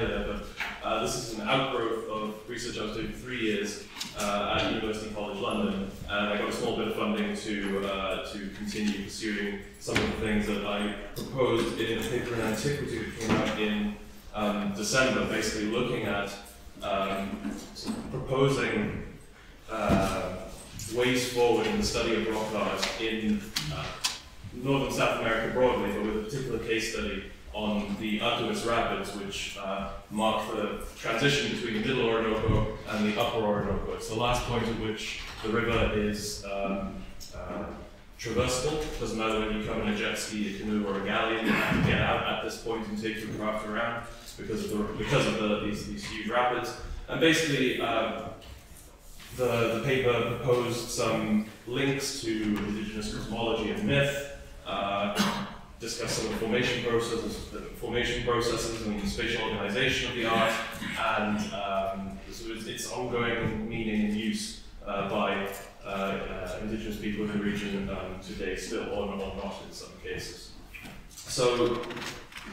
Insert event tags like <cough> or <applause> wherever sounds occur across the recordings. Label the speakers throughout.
Speaker 1: But uh, this is an outgrowth of research I was doing for three years uh, at University College London, and I got a small bit of funding to uh, to continue pursuing some of the things that I proposed in a paper in Antiquity that came out in um, December, basically looking at um, proposing uh, ways forward in the study of rock art in uh, northern South America broadly, but with a particular case study on the Atures Rapids, which uh, mark the transition between the Middle Orinoco and the Upper Orinoco. It's the last point at which the river is um, uh, traversable. Doesn't matter whether you come in a jet ski, a canoe, or a galleon, you have to get out at this point and take your craft around because of the because of the, these, these huge rapids. And basically, uh, the, the paper proposed some links to indigenous cosmology and myth, uh, discussed some of the formation processes, the formation processes and the spatial organization of the art, and um, its, ongoing meaning and use uh, by uh, uh, indigenous people in the region um, today, still or, or not in some cases. So,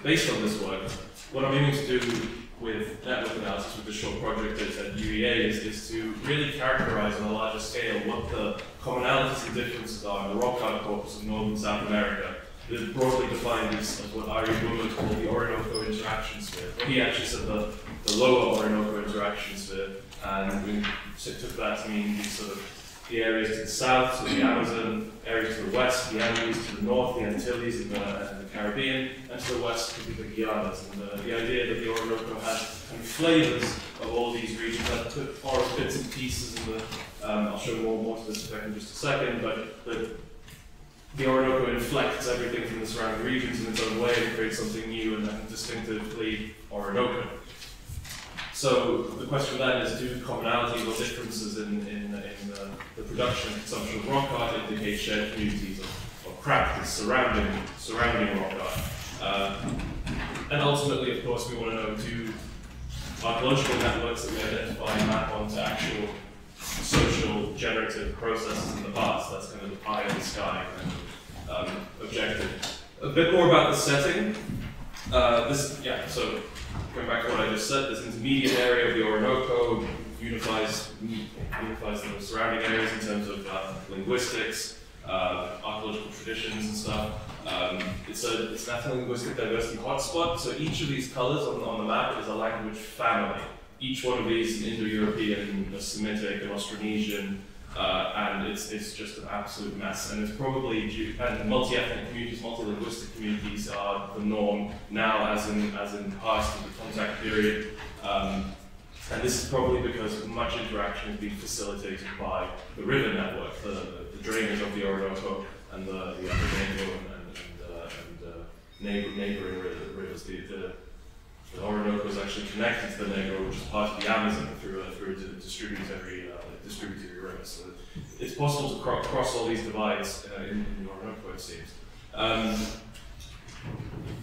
Speaker 1: based on this work, what I'm aiming to do with network analysis with the short project at, at UEA is, is to really characterize on a larger scale what the commonalities and differences are in the rock art corpus of Northern South America. Is broadly defined as, what Arie Boomert called the Orinoco interaction sphere. Well, he actually said the, the lower Orinoco interaction sphere, and we took that to mean these sort of the areas to the south, so the Amazon, areas to the west, the Andes, to the north, the Antilles and the, the Caribbean, and to the west could be the Guianas. And the, the idea that the Orinoco had kind of flavors of all these regions that took forest bits and pieces, and um, I'll show more, more to this effect in just a second, but the, the Orinoco inflects everything from the surrounding regions in its own way and creates something new and, distinctively Orinoco. So the question then is, do the commonalities or differences in, in, in the, the, production and consumption of rock art indicate shared communities of, of practice surrounding, surrounding rock art? Uh, and ultimately, of course, we want to know, do archaeological networks that we identify map onto actual social generative processes in the past? That's kind of the pie in the sky kind of um, objective. A bit more about the setting. Uh, this, yeah, so going back to what I just said, this intermediate area of the Orinoco unifies, unifies the surrounding areas in terms of uh, linguistics, uh, archaeological traditions and stuff. Um, it's a it's an linguistic diversity hotspot, so each of these colors on, on the map is a language family. Each one of these, an Indo-European, a Semitic, an Austronesian, uh, and it's, it's just an absolute mess. And it's probably due, and multi-ethnic communities, multi-linguistic communities are the norm now as in, as in past of the contact period. Um, and this is probably because much interaction is being facilitated by the river network, the, the, the drainage of the Orinoco and the, the and, and, and, uh, and uh, neighbor, neighboring rivers. The, the, the Orinoco is actually connected to the Negro, which is part of the Amazon through a, through a distributary, uh, distributary river. So it's possible to cro cross all these divides uh, in, in the Orinoco, it seems. Um,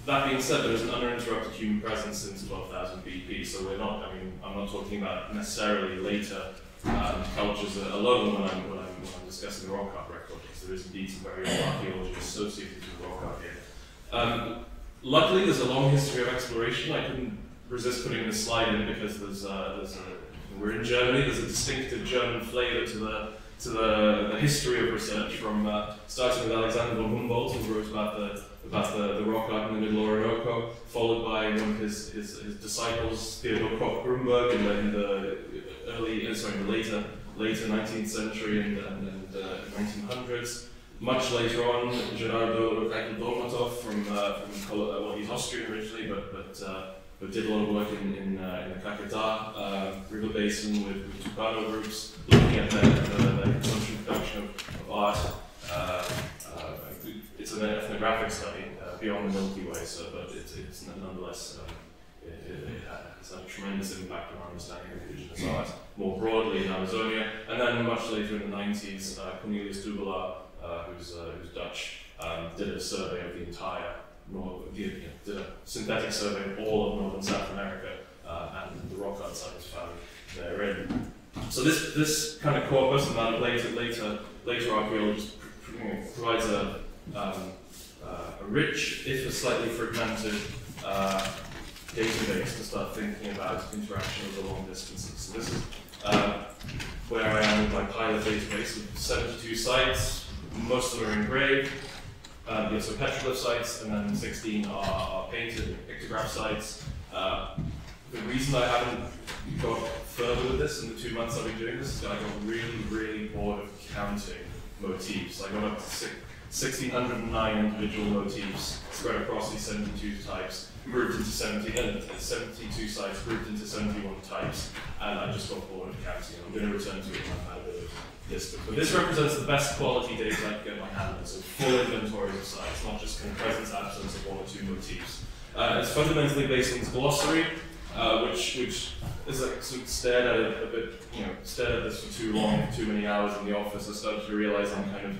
Speaker 1: that being said, there is an uninterrupted human presence since 12,000 BP, so we're not, I mean, I'm not talking about necessarily later um, cultures alone when I'm, when, I'm, when I'm discussing the rock art record, because there is indeed some very old archaeology associated with rock art here. Um, luckily, there's a long history of exploration. I couldn't resist putting this slide in because there's, uh, there's a, we're in Germany, there's a distinctive German flavor to the to the, the history of research from uh, starting with Alexander von Humboldt, who wrote about the about the, the rock art in the Middle Orinoco, followed by one of his, his, his disciples, Theodor Koch Grünberg, in the, in the early, uh, sorry, the later later 19th century and, and, and uh, 1900s. Much later on, Gerardo Dolmatoff from uh, from well, he's Austrian originally, but but uh, but did a lot of work in, in, uh, in the Caquetá uh, River Basin with, with Tucano groups, looking at the, the, the consumption production of, of art. Uh, uh, it's an ethnographic study uh, beyond the Milky Way, so, but it's, it's nonetheless um, it, it, it has a tremendous impact on our understanding of indigenous art more broadly in Amazonia. And then much later in the 90s, uh, Cornelius Dubelaar, who's, who's Dutch, um, did a survey of the entire north, did, a synthetic survey of all of northern South America, uh, and the rock art site was found therein. So this this kind of corpus and that later later later archaeologists provides a um, uh, a rich, if a slightly fragmented, uh, database to start thinking about interaction over long distances. So this is uh, where I am with my pilot database of 72 sites. Most of them are engraved. Um, have some petroglyph sites, and then 16 are, painted pictograph sites. Uh, the reason I haven't got further with this in the two months I've been doing this is that I got really, really bored of counting motifs. I got up to 1,609 individual motifs spread across these 72 types, grouped into 70, uh, 72 sites, grouped into 71 types, and I just got bored of counting. I'm going to return to it when I've had a bit of distance. But this represents the best quality data I can get my hand on, so full inventories of sites, not just kind of presence, absence of one or two motifs. Uh, it's fundamentally based on this glossary, uh, which which is like sort of stared at it a bit, you know, stared at this for too long, too many hours in the office. I started to realize I'm kind of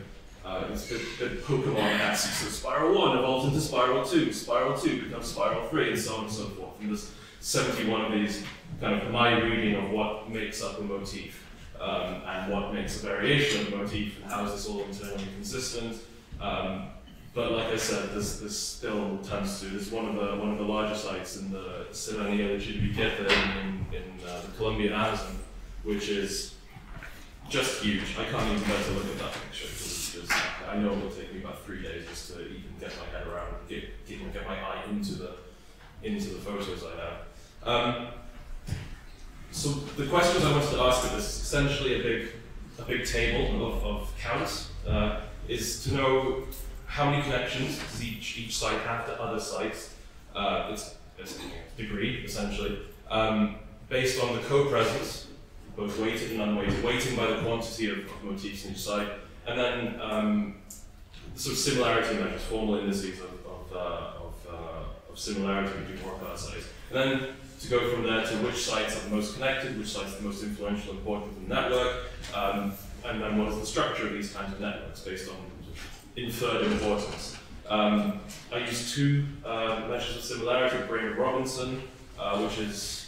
Speaker 1: uh, it's a bit, bit Pokemon-esque. So Spiral 1 evolves into Spiral 2, Spiral 2 becomes Spiral 3, and so on and so forth. And there's 71 of these, kind of my reading of what makes up a motif, um, and what makes a variation of a motif, and how is this all internally consistent. Um, but like I said, there's, there's still tons to do. There's one of the one of the larger sites in the Chiribiquete in, in, in uh, the Colombian Amazon, which is just huge. I can't even bear to look at that picture I know it will take me about three days just to even get my head around, get, get my eye into the into the photos I have. Um, so the questions I wanted to ask of this is essentially a big a big table of, of counts. Uh, is to know how many connections does each each site have to other sites. Uh, it's, it's degree essentially um, based on the co-presence both weighted and unweighted, weighting by the quantity of, of motifs in each site, and then um, sort of similarity measures, formal indices of, of, uh, of, uh, of similarity between art sites. And then to go from there to which sites are the most connected, which sites are the most influential important in the network, um, and then what is the structure of these kinds of networks based on inferred importance. Um, I use two uh, measures of similarity, Brainerd Robinson, uh, which is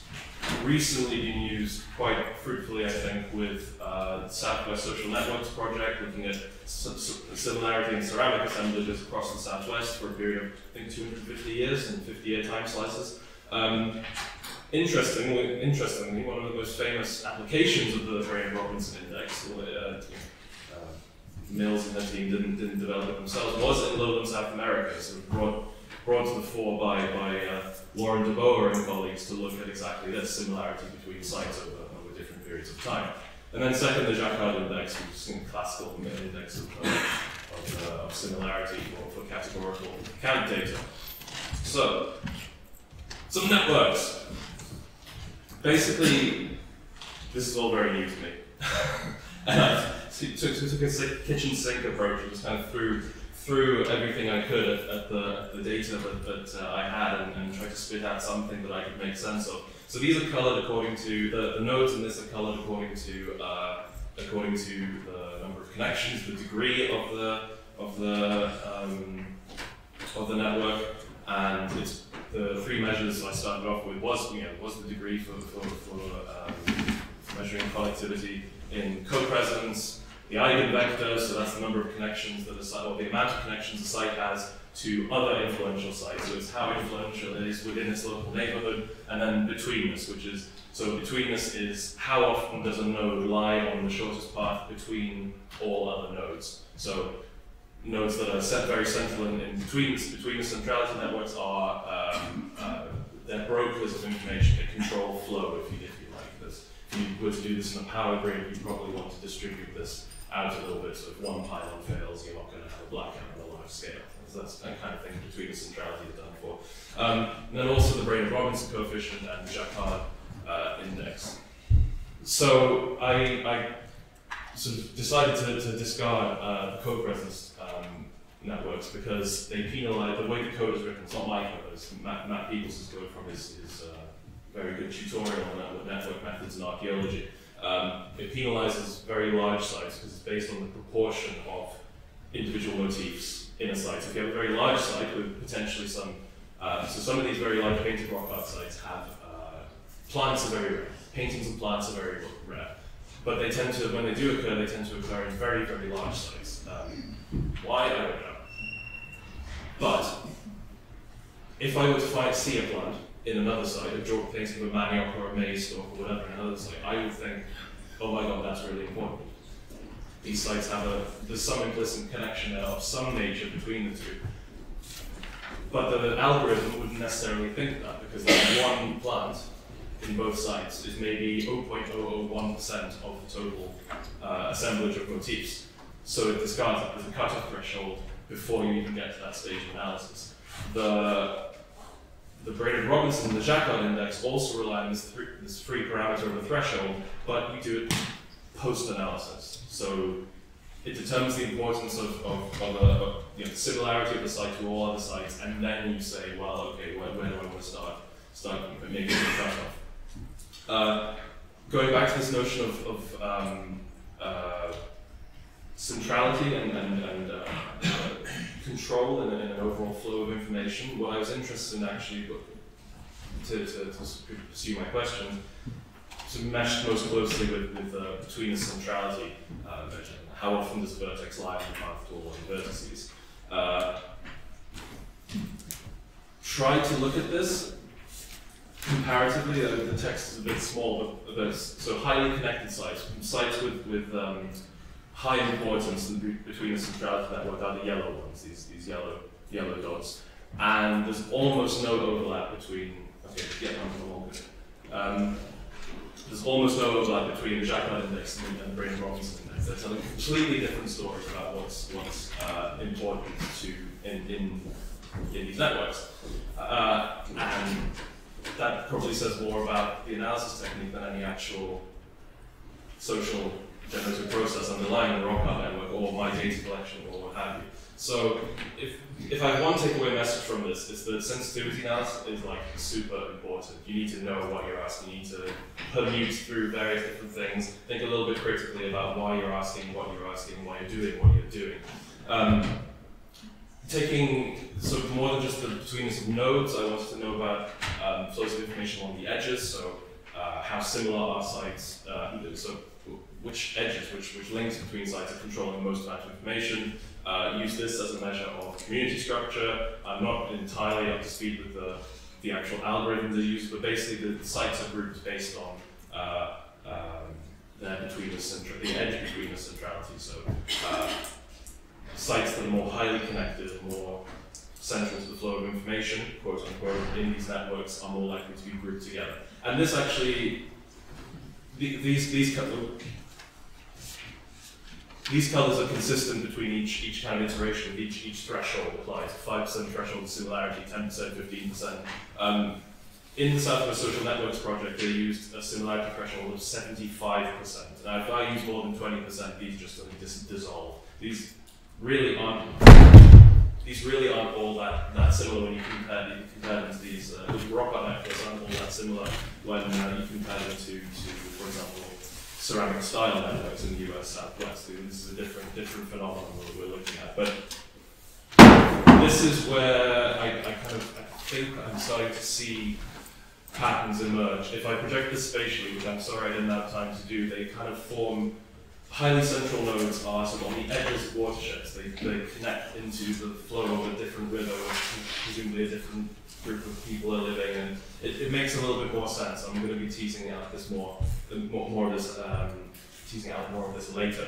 Speaker 1: recently been used quite fruitfully, I think, with uh, Southwest Social Networks project, looking at similarity in ceramic assemblages across the Southwest for a period of, I think, 250 years and 50-year time slices. Um, interestingly, interestingly, one of the most famous applications of the Brainerd Robinson Index, uh, uh, Mills and their team didn't, didn't develop it themselves, was in lowland South America, so brought, brought to the fore by, by uh, Warren DeBoer and colleagues to look at exactly this similarity between sites over, over different periods of time. And then second, the Jaccard index, which is a classical index of, uh, of, uh, of, similarity for, for categorical count data. So, some networks. Basically, this is all very new to me. and I took, took a kitchen sink approach and just kind of threw threw everything I could at, at the, the data that, that uh, I had and, and tried to spit out something that I could make sense of. So these are colored according to, the, the nodes in this are colored according to, uh, according to the number of connections, the degree of the, of the, um, of the network, and it's the three measures I started off with was, you know, was the degree for, for, for um, measuring connectivity in co-presence, the eigenvector, so that's the number of connections that a site, or the amount of connections a site has to other influential sites. So it's how influential it is within its local neighborhood, and then betweenness, which is, so betweenness is how often does a node lie on the shortest path between all other nodes. So nodes that are set very central in, in between, between the centrality networks are, um, uh, they're brokers of information, they control flow, if you, if you like this. If you were to do this in a power grid, you probably want to distribute this out a little bit, so if one pylon fails, you're not going to have a blackout on a large scale. So that's the kind of thing between the centrality is done for. Um, and then also the Brainerd Robinson coefficient and Jaccard uh, index. So I, I sort of decided to, to discard uh, the co-presence um, networks because they penalize, the way the code is written, it's not my code, it's Matt, Matt Peeples' code from his, his uh, very good tutorial on network methods in archaeology. Um, it penalizes very large sites because it's based on the proportion of individual motifs in a site. So if you have a very large site with potentially some, uh, so some of these very large painted rock art sites have uh, plants are very rare. Paintings and plants are very rare. But they tend to, when they do occur, they tend to occur in very, very large sites. Um, why? I don't know. But if I were to find see a plant in another site, a draw painting of a manioc or a maize stalk or whatever in another site, I would think, oh my god, that's really important. These sites have a there's some implicit connection there of some nature between the two. But the algorithm wouldn't necessarily think that because that one plant in both sites is maybe 0.001% of the total uh, assemblage of motifs. So it discards it as a cutoff threshold before you even get to that stage of analysis. The the Brainerd Robinson and the Jaccard index also rely on this, th this free parameter of a threshold, but you do it post analysis. So it determines the importance of, of, of, a, of you know, similarity of the site to all other sites, and then you say, well, okay, where, where do I want to start? Start making the cutoff. Uh, going back to this notion of, of um, uh, centrality and, and, and uh, control in, an overall flow of information, what I was interested in actually to, to, to pursue my question to mesh most closely with, with uh, between the centrality uh, how often does a vertex lie on the path to all the vertices. Uh, try to look at this comparatively. Uh, the text is a bit small, but there's so highly connected sites, sites with, with um, high importance between the centrality network are the yellow ones, these, these yellow, yellow dots. And there's almost no overlap between, okay, yeah, I'm all good. Um, there's almost no overlap between the Jaccard index and, the Brainerd Robinson index. They're telling completely different stories about what's what's uh, important to in, in in these networks, uh, and that probably says more about the analysis technique than any actual social generative process underlying the rock network or my data collection or what have you. So if if I have one takeaway message from this, it's that sensitivity analysis is like super important. You need to know what you're asking. You need to permute through various different things. Think a little bit critically about why you're asking what you're asking, why you're doing what you're doing. Um, taking sort of more than just the betweenness of nodes, I wanted to know about um, flows of information along the edges. So uh, how similar are sites? Uh, so which edges, which, which links between sites are controlling most amount of information uh, use this as a measure of community structure. I'm not entirely up to speed with the, the actual algorithms they use, but basically the sites are grouped based on uh, um, between the, central, the edge between the centrality. So uh, sites that are more highly connected, more central to the flow of information, quote unquote, in these networks are more likely to be grouped together. And this actually, these, these these colors are consistent between each each kind of iteration, each each threshold applies. Five percent threshold similarity, ten percent, fifteen percent. Um, in the Southwest Social Networks project, they used a similarity threshold of seventy-five percent. Now, if I use more than twenty percent, these just dis dissolve. These really aren't. These really aren't all that, that similar when you compare, you compare them to these. Uh, rock art networks aren't all that similar when uh, you compare them to, to, for example, ceramic style networks in the US Southwest. This is a different different phenomenon that we're looking at. But this is where I, I kind of I think I'm starting to see patterns emerge. If I project this spatially, which I'm sorry I didn't have time to do, they kind of form highly central nodes are sort of on the edges of watersheds. They, they connect into the flow of a different river, presumably a different group of people are living, and it, it makes a little bit more sense. I'm going to be teasing out this more, more, more of this, um, teasing out more of this later.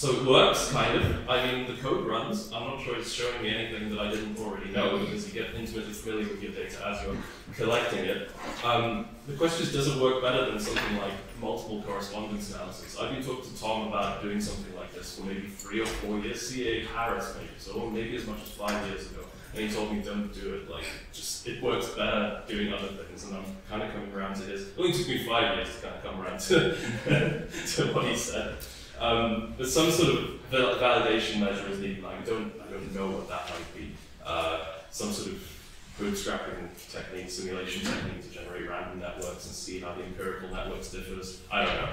Speaker 1: So it works, kind of. I mean, the code runs. I'm not sure it's showing me anything that I didn't already know because you get intimately familiar with your data as you're collecting it. Um, the question is, does it work better than something like multiple correspondence analysis? I've been talking to Tom about doing something like this for maybe three or four years, CA Harris maybe, so maybe as much as five years ago. And he told me don't do it, like, just, it works better doing other things. And I'm kind of coming around to his, it only took me five years to kind of come around to, <laughs> to what he said. Um, but some sort of validation measure is needed. I don't, I don't know what that might be. Uh, some sort of bootstrapping technique, simulation technique to generate random networks and see how the empirical networks differs. I don't know.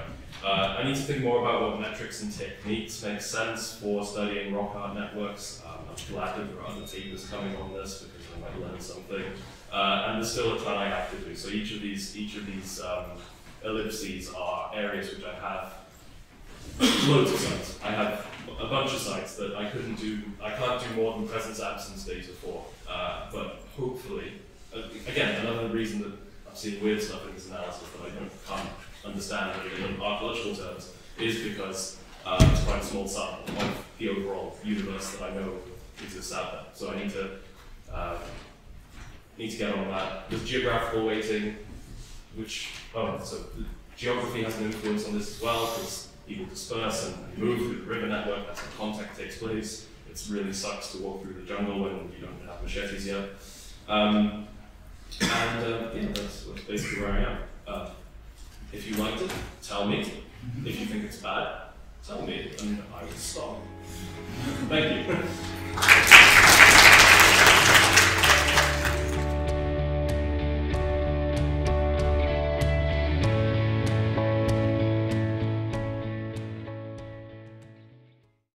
Speaker 1: Uh, I need to think more about what metrics and techniques make sense for studying rock art networks. Um, I'm glad that there are other papers coming on this because I might learn something. Uh, and there's still a ton I have to do. So each of these, each of these um, ellipses are areas which I have loads of sites. I have a bunch of sites that I couldn't do, I can't do more than presence absence data for. Uh, but hopefully, uh, again, another reason that I've seen weird stuff in this analysis that I don't, can't understand in archaeological terms is because uh, it's quite a small sample of the overall universe that I know exists out there. So I need to uh, need to get on that. With geographical weighting, which oh, so geography has an influence on this as well because people disperse and move through the river network. That's how contact takes place. It really sucks to walk through the jungle when you don't have machetes yet. Um, and uh, yeah, that's, that's basically where I am. Uh, if you liked it, tell me. If you think it's bad, tell me, and I will stop. Thank you. <laughs>